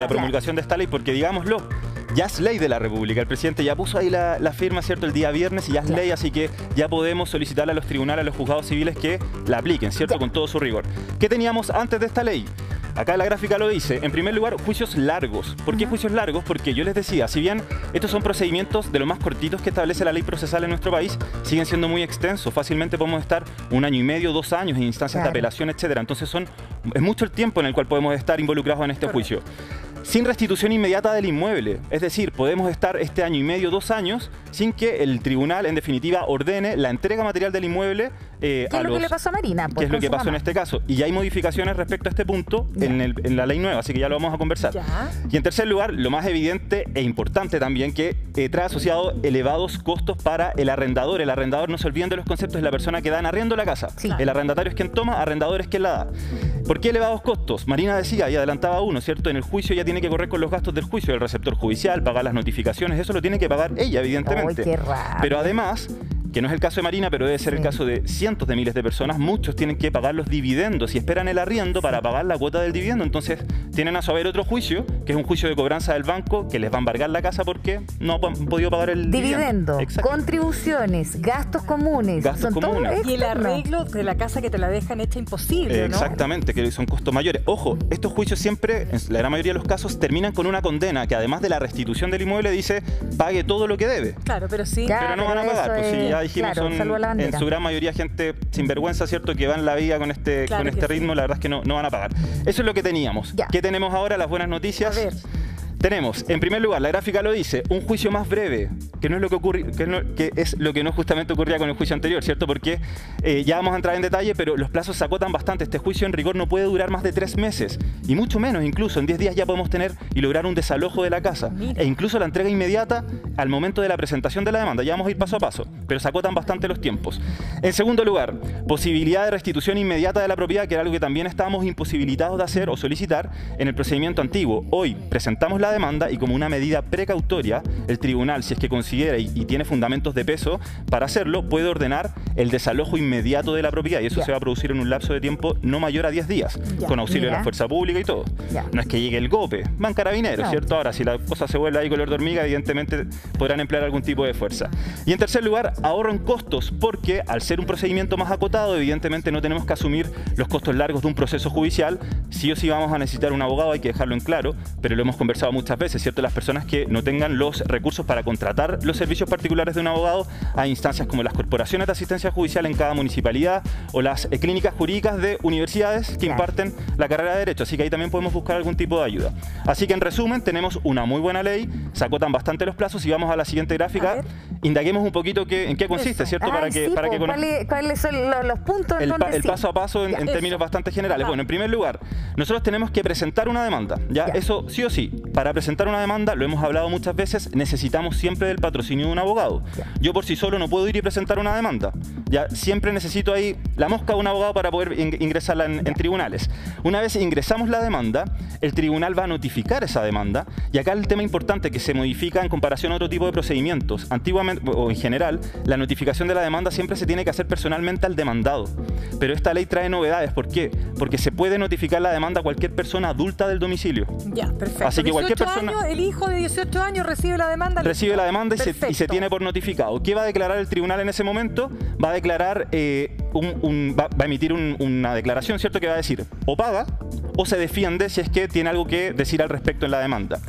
la promulgación de esta ley, porque digámoslo, ya es ley de la República. El presidente ya puso ahí la, firma, ¿cierto?, el día viernes y ya es ley, así que ya podemos solicitarle a los tribunales, a los juzgados civiles que la apliquen, ¿cierto?, con todo su rigor. ¿Qué teníamos antes de esta ley? Acá la gráfica lo dice. En primer lugar, juicios largos. ¿Por qué juicios largos? Porque yo les decía, si bien estos son procedimientos de los más cortitos que establece la ley procesal en nuestro país, siguen siendo muy extensos. Fácilmente podemos estar un año y medio, dos años en instancias de apelación, etcétera. Entonces son, es mucho el tiempo en el cual podemos estar involucrados en este juicio sin restitución inmediata del inmueble. Es decir, podemos estar este año y medio, dos años, sin que el tribunal, en definitiva, ordene la entrega material del inmueble eh, ¿Qué es lo que le pasó a Marina? ¿Qué es lo que pasó en este caso? Y ya hay modificaciones respecto a este punto en, la ley nueva, así que ya lo vamos a conversar. Y en tercer lugar, lo más evidente e importante también, que eh, trae asociado elevados costos para el arrendador. El arrendador, no se olviden de los conceptos, es la persona que da en arriendo la casa. El arrendatario es quien toma, arrendador es quien la da. ¿Por qué elevados costos? Marina decía y adelantaba uno, ¿cierto? En el juicio ya tiene que correr con los gastos del juicio, el receptor judicial, pagar las notificaciones, eso lo tiene que pagar ella, evidentemente. qué raro. Pero además que no es el caso de Marina, pero debe ser el caso de cientos de miles de personas, muchos tienen que pagar los dividendos y esperan el arriendo para pagar la cuota del dividendo. Entonces tienen a su haber otro juicio, que es un juicio de cobranza del banco, que les va a embargar la casa porque no han podido pagar el dividendo. contribuciones, gastos comunes. Gastos comunes. Y el arreglo de la casa que te la dejan hecha imposible. Exactamente, que son costos mayores. Ojo, estos juicios siempre, en la gran mayoría de los casos, terminan con una condena que además de la restitución del inmueble dice pague todo lo que debe. Claro, pero sí. pero no van a pagar, pues si ya dijimos son en su gran mayoría gente sin vergüenza, ¿cierto? Que va en la vida con este, con este ritmo, la verdad es que no, no van a pagar. Eso es lo que teníamos. ¿Qué tenemos ahora? Las buenas noticias. A ver. Tenemos, en primer lugar, la gráfica lo dice, un juicio más breve, que no es lo que ocurre, que, es lo que no justamente ocurría con el juicio anterior, ¿cierto? Porque eh, ya vamos a entrar en detalle, pero los plazos se acotan bastante. Este juicio en rigor no puede durar más de tres meses, y mucho menos, incluso en diez días ya podemos tener y lograr un desalojo de la casa, e incluso la entrega inmediata al momento de la presentación de la demanda. Ya vamos a ir paso a paso, pero se acotan bastante los tiempos. En segundo lugar, posibilidad de restitución inmediata de la propiedad, que era algo que también estábamos imposibilitados de hacer o solicitar en el procedimiento antiguo. Hoy presentamos la demanda y como una medida precautoria, el tribunal, si es que considera y, tiene fundamentos de peso para hacerlo, puede ordenar el desalojo inmediato de la propiedad y eso se va a producir en un lapso de tiempo no mayor a 10 días, con auxilio de la fuerza pública y todo. No es que llegue el GOPE, van carabineros, ¿cierto? Ahora, si la cosa se vuelve ahí color de hormiga, evidentemente podrán emplear algún tipo de fuerza. Y en tercer lugar, ahorro en costos, porque al ser un procedimiento más acotado, evidentemente no tenemos que asumir los costos largos de un proceso judicial. Sí o sí vamos a necesitar un abogado, hay que dejarlo en claro, pero lo hemos conversado muchas veces, ¿cierto? Las personas que no tengan los recursos para contratar los servicios particulares de un abogado a instancias como las corporaciones de asistencia judicial en cada municipalidad o las eh, clínicas jurídicas de universidades que imparten la carrera de Derecho. Así que ahí también podemos buscar algún tipo de ayuda. Así que en resumen, tenemos una muy buena ley, se acotan bastante los plazos y vamos a la siguiente gráfica. Indaguemos un poquito qué, en qué consiste, ¿cierto? para que, para que ¿Cuáles son los, puntos? El, el paso a paso en, términos bastante generales. Bueno, en primer lugar, nosotros tenemos que presentar una demanda. ¿ya? Eso sí o sí. Para presentar una demanda, lo hemos hablado muchas veces, necesitamos siempre del patrocinio de un abogado. Yo por sí solo no puedo ir y presentar una demanda. Ya siempre necesito ahí la mosca de un abogado para poder ingresarla en, tribunales. Una vez ingresamos la demanda, el tribunal va a notificar esa demanda y acá el tema importante que se modifica en comparación a otro tipo de procedimientos. Antiguamente o en general, la notificación de la demanda siempre se tiene que hacer personalmente al demandado. Pero esta ley trae novedades. ¿Por qué? Porque se puede notificar la demanda a cualquier persona adulta del domicilio. Ya, perfecto. Así que cualquier persona. el hijo de 18 años recibe la demanda. Recibe la demanda y se, tiene por notificado. ¿Qué va a declarar el tribunal en ese momento? Va a declarar, eh, un, va, a emitir una declaración, ¿cierto? Que va a decir o paga o se defiende si es que tiene algo que decir al respecto en la demanda.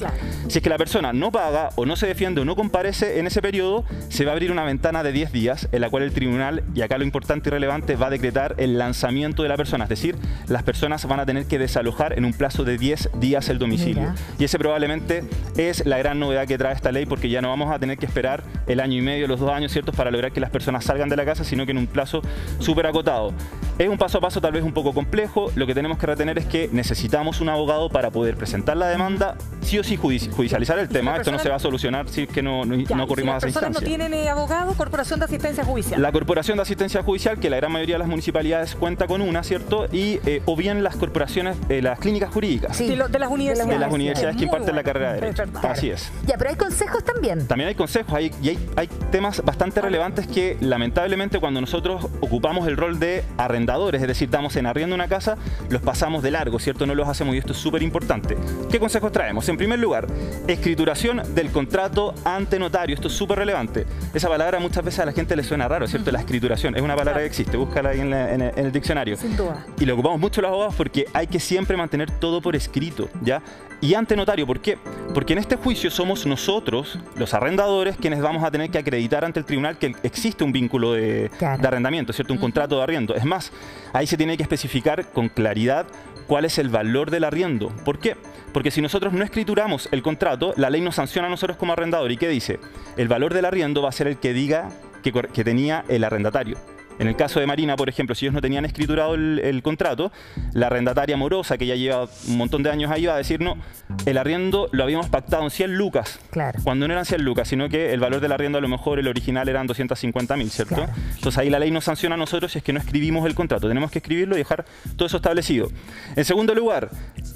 Si es que la persona no paga o no se defiende o no comparece en ese periodo, se va a abrir una ventana de 10 días en la cual el tribunal, y acá lo importante y relevante, va a decretar el lanzamiento de la persona. Es decir, las personas van a tener que desalojar en un plazo de 10 días el domicilio. Y ese probablemente es la gran novedad que trae esta ley porque ya no vamos a tener que esperar el año y medio, los dos años, ¿cierto?, para lograr que las personas salgan de la casa, sino que en un plazo súper acotado. Es un paso a paso tal vez un poco complejo, lo que tenemos que retener es que necesitamos un abogado para poder presentar la demanda, sí o sí judicializar el tema, esto no se va a solucionar si es que no, no, ocurrimos a esa instancia. no tienen eh, abogado, Corporación de Asistencia Judicial. La Corporación de Asistencia Judicial, que la gran mayoría de las municipalidades cuenta con una, ¿cierto? Y eh, o bien las corporaciones, eh, las clínicas jurídicas. Sí, de, las universidades. De las universidades que imparten la carrera de Derecho. Así es. Ya, pero hay consejos también. También hay consejos, hay, y hay, hay temas bastante relevantes que lamentablemente cuando nosotros ocupamos el rol de arrendar arrendadores, es decir, damos en arriendo una casa, los pasamos de largo, ¿cierto? No los hacemos y esto es súper importante. ¿Qué consejos traemos? En primer lugar, escrituración del contrato ante notario. Esto es súper relevante. Esa palabra muchas veces a la gente le suena raro, ¿cierto? La escrituración es una palabra que existe, búscala ahí en, en, el diccionario. Sin duda. Y lo ocupamos mucho los abogados porque hay que siempre mantener todo por escrito, ¿ya? Y ante notario, ¿por qué? Porque en este juicio somos nosotros, los arrendadores, quienes vamos a tener que acreditar ante el tribunal que existe un vínculo de, arrendamiento, ¿cierto? Un contrato de arriendo. Es más, ahí se tiene que especificar con claridad cuál es el valor del arriendo. ¿Por qué? Porque si nosotros no escrituramos el contrato, la ley nos sanciona a nosotros como arrendador. ¿Y qué dice? El valor del arriendo va a ser el que diga que tenía el arrendatario. En el caso de Marina, por ejemplo, si ellos no tenían escriturado el, contrato, la arrendataria morosa, que ya lleva un montón de años ahí, va a decir, no, el arriendo lo habíamos pactado en 100 lucas, claro. cuando no eran 100 lucas, sino que el valor del arriendo a lo mejor el original eran 250 mil, ¿cierto? Entonces ahí la ley nos sanciona a nosotros si es que no escribimos el contrato. Tenemos que escribirlo y dejar todo eso establecido. En segundo lugar,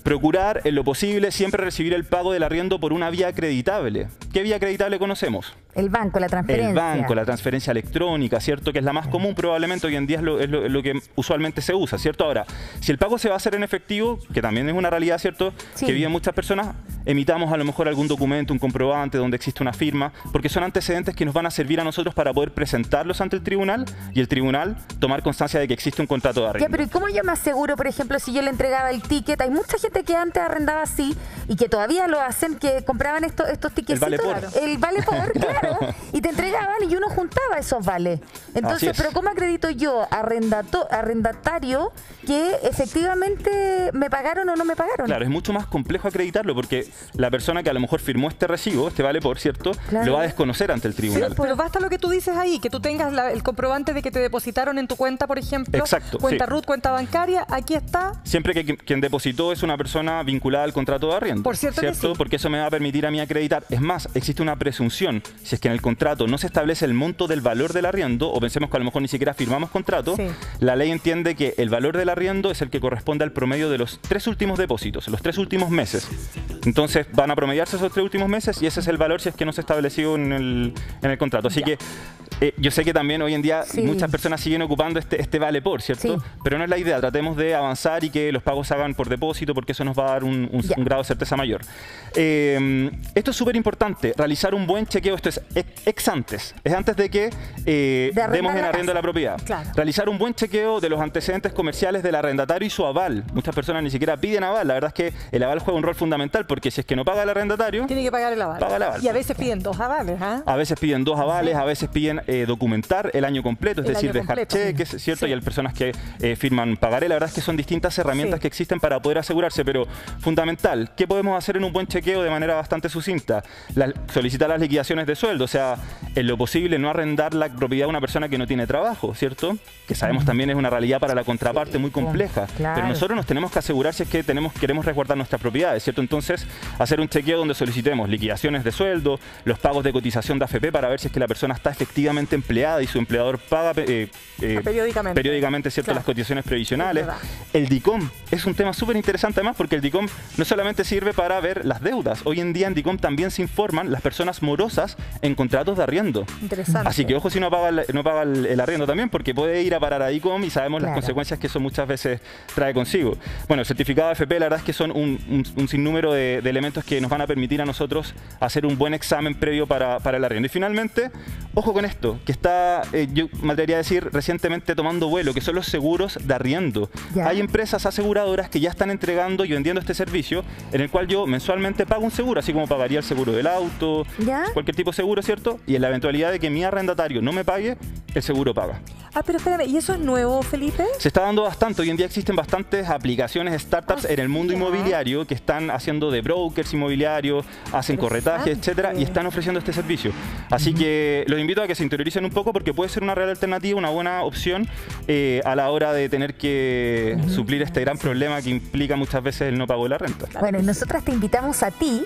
procurar en lo posible siempre recibir el pago del arriendo por una vía acreditable. ¿Qué vía acreditable conocemos? El banco, la transferencia. El banco, la transferencia electrónica, ¿cierto? Que es la más común probablemente hoy en día es lo, que usualmente se usa, ¿cierto? Ahora, si el pago se va a hacer en efectivo, que también es una realidad, ¿cierto? Que viven muchas personas, emitamos a lo mejor algún documento, un comprobante donde existe una firma, porque son antecedentes que nos van a servir a nosotros para poder presentarlos ante el tribunal y el tribunal tomar constancia de que existe un contrato de arrendo. Ya, pero ¿y cómo yo me aseguro, por ejemplo, si yo le entregaba el ticket? Hay mucha gente que antes arrendaba así y que todavía lo hacen, que compraban estos, estos tickets. El vale por. El vale por, claro. Y te entregaban y uno juntaba esos vales. Entonces, pero ¿cómo acredito yo, arrendato, arrendatario, que efectivamente me pagaron o no me pagaron? Claro, es mucho más complejo acreditarlo porque la persona que a lo mejor firmó este recibo, este vale por, ¿cierto? Lo va a desconocer ante el tribunal. pero basta lo que tú dices ahí, que tú tengas el comprobante de que te depositaron en tu cuenta, por ejemplo. Exacto. Cuenta RUT, cuenta bancaria, aquí está. Siempre que quien depositó es una persona vinculada al contrato de arriendo. Por cierto, ¿cierto? Porque eso me va a permitir a mí acreditar. Es más, existe una presunción. Si es que en el contrato no se establece el monto del valor del arriendo, o pensemos que a lo mejor ni siquiera firmamos contrato, la ley entiende que el valor del arriendo es el que corresponde al promedio de los tres últimos depósitos, los tres últimos meses. Entonces van a promediarse esos tres últimos meses y ese es el valor si es que no se estableció en el, en el contrato. Así que eh, yo sé que también hoy en día muchas personas siguen ocupando este, este vale por, ¿cierto? Pero no es la idea, tratemos de avanzar y que los pagos se hagan por depósito porque eso nos va a dar un, grado de certeza mayor. Eh, esto es súper importante, realizar un buen chequeo, esto es ex antes, es antes de que eh, demos en arriendo la propiedad. Realizar un buen chequeo de los antecedentes comerciales del arrendatario y su aval. Muchas personas ni siquiera piden aval, la verdad es que el aval juega un rol fundamental porque si es que no paga el arrendatario... Tiene que pagar el aval. Y a veces piden dos avales, ¿ah? A veces piden dos avales, a veces piden eh, documentar el año completo, es decir, dejar cheques, ¿cierto? Y hay personas que eh, firman pagaré. La verdad es que son distintas herramientas que existen para poder asegurarse, pero fundamental, ¿qué podemos hacer en un buen chequeo de manera bastante sucinta? solicitar las liquidaciones de sueldo, o sea, en lo posible no arrendar la propiedad a una persona que no tiene trabajo, ¿cierto? Que sabemos también es una realidad para la contraparte muy compleja. Pero nosotros nos tenemos que asegurar si es que tenemos, queremos resguardar nuestras propiedades, ¿cierto? Entonces, hacer un chequeo donde solicitemos liquidaciones de sueldo, los pagos de cotización de AFP para ver si es que la persona está efectivamente empleada y su empleador paga eh, eh, periódicamente. periódicamente ¿cierto? las cotizaciones previsionales. El DICOM es un tema súper interesante además porque el DICOM no solamente sirve para ver las deudas, hoy en día en DICOM también se informan las personas morosas en contratos de arriendo. Interesante. Así que ojo si no paga, el, no paga el, arriendo también porque puede ir a parar a DICOM y sabemos las consecuencias que eso muchas veces trae consigo. Bueno, el certificado de FP la verdad es que son un, sinnúmero de, elementos que nos van a permitir a nosotros hacer un buen examen previo para, para el arriendo. Y finalmente, ojo con esto, que está, eh, yo me atrevería a decir, recientemente tomando vuelo, que son los seguros de arriendo. Hay empresas aseguradoras que ya están entregando y vendiendo este servicio, en el cual yo mensualmente pago un seguro, así como pagaría el seguro del auto, cualquier tipo de seguro, ¿cierto? Y en la eventualidad de que mi arrendatario no me pague, el seguro paga. Ah, pero espérame, ¿y eso es nuevo, Felipe? Se está dando bastante. Hoy en día existen bastantes aplicaciones, startups en el mundo inmobiliario que están haciendo de brokers inmobiliarios, hacen corretaje, etcétera, y están ofreciendo este servicio. Así que los invito a que se interioricen un poco porque puede ser una real alternativa, una buena opción eh, a la hora de tener que suplir este gran problema que implica muchas veces el no pago de la renta. Bueno, y nosotras te invitamos a ti